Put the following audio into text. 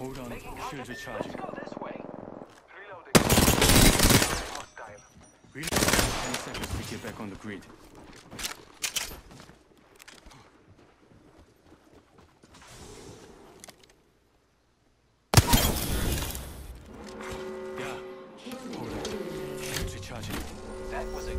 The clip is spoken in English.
Hold on. Shields recharging. Let's go this way. Reloading. Hostile. Reloading. 10 seconds to get back on the grid. That was a